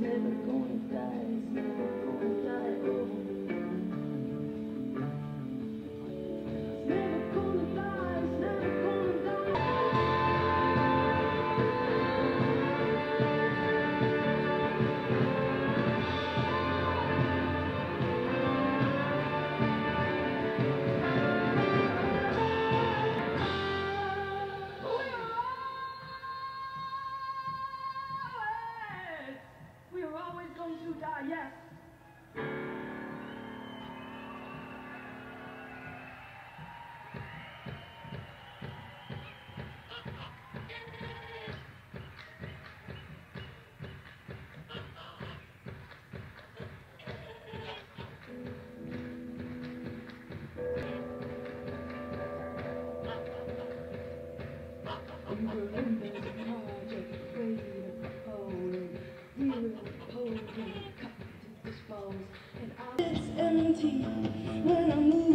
never gonna die, yes. When I move.